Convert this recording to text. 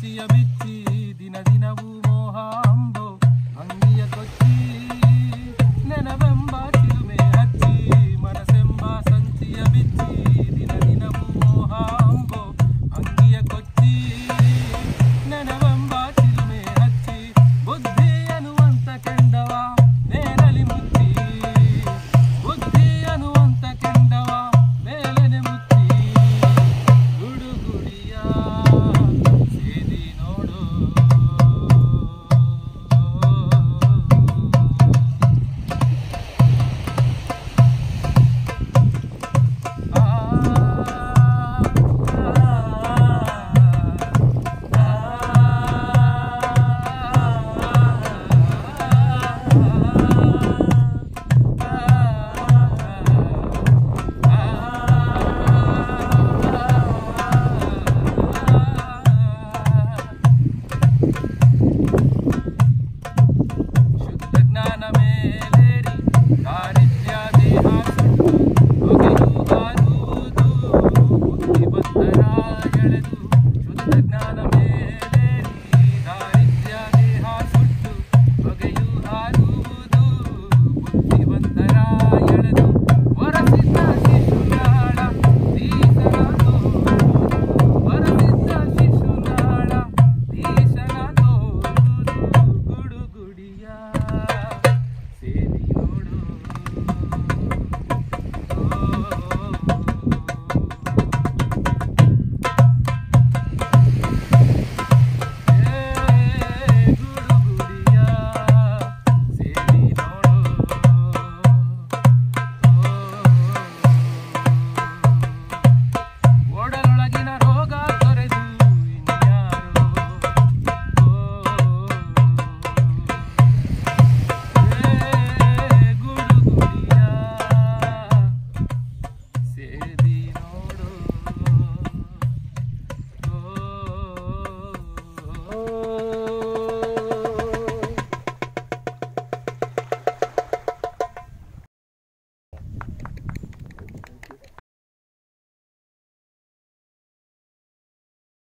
Mitty, a ಎಳೆದು